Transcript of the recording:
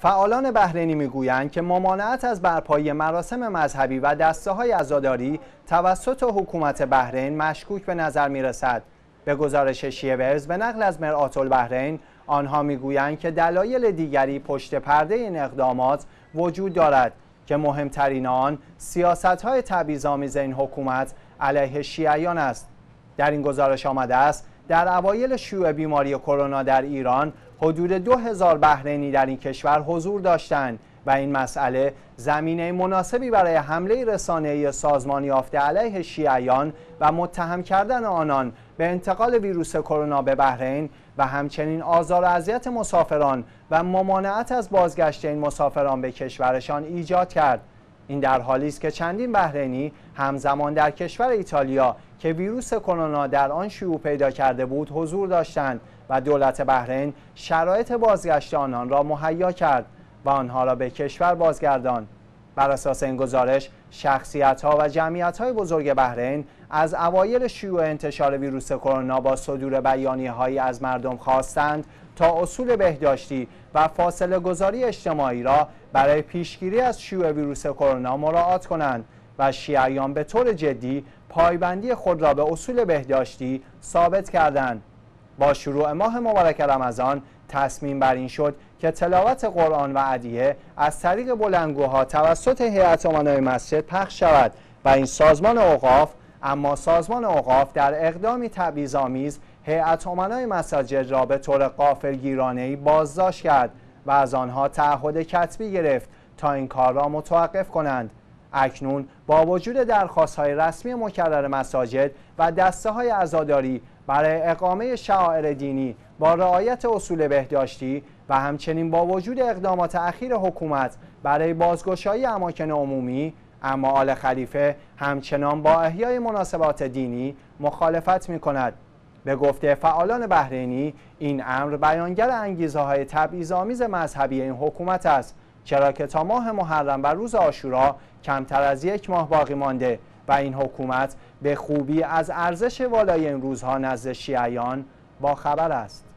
فعالان بحرینی می‌گویند که ممانعت از برپایی مراسم مذهبی و دسته های عزاداری توسط حکومت بحرین مشکوک به نظر می رسد. به گزارش شیورز به نقل از مرآت البحرین آنها می‌گویند که دلایل دیگری پشت پرده این اقدامات وجود دارد که مهمترین آن سیاست های تبعیض‌آمیز این حکومت علیه شیعیان است. در این گزارش آمده است در اوایل شیوع بیماری کرونا در ایران حدود دو هزار بحرینی در این کشور حضور داشتند و این مسئله زمینه مناسبی برای حمله رسانه‌ای سازمان یافته علیه شیعیان و متهم کردن آنان به انتقال ویروس کرونا به بحرین و همچنین آزار و اذیت مسافران و ممانعت از بازگشت این مسافران به کشورشان ایجاد کرد. این در حالی است که چندین بحرینی همزمان در کشور ایتالیا که ویروس کرونا در آن شیوع پیدا کرده بود حضور داشتند و دولت بحرین شرایط بازگشت آنان را مهیا کرد و آنها را به کشور بازگردان بر اساس این گزارش شخصیت ها و جمعیت های بزرگ بحرین از اوایل شیوع انتشار ویروس کرونا با صدور بیانیه هایی از مردم خواستند تا اصول بهداشتی و فاصله گذاری اجتماعی را برای پیشگیری از شیوع ویروس کرونا مراعات کنند و شیعیان به طور جدی پایبندی خود را به اصول بهداشتی ثابت کردند. با شروع ماه مبارک رمضان تصمیم بر این شد که تلاوت قرآن و عدیه از طریق بلندگوها توسط هیئت امنای مسجد پخش شود و این سازمان اوقاف اما سازمان اوقاف در اقدامی تبعیض‌آمیز هیئت امنای مساجد را به طور ای بازداشت کرد و از آنها تعهد کتبی گرفت تا این کار را متوقف کنند. اکنون با وجود درخواست های رسمی مکرر مساجد و دسته های عزاداری برای اقامه شعائر دینی با رعایت اصول بهداشتی و همچنین با وجود اقدامات اخیر حکومت برای بازگشایی اماکن عمومی اما آل خلیفه همچنان با احیای مناسبات دینی مخالفت می کند به گفته فعالان بحرینی این امر بیانگر انگیزه های تبعیض‌آمیز مذهبی این حکومت است. چرا که تا ماه محرم و روز آشورا کمتر از یک ماه باقی مانده و این حکومت به خوبی از ارزش والای این روزها نزد شیعیان با خبر است.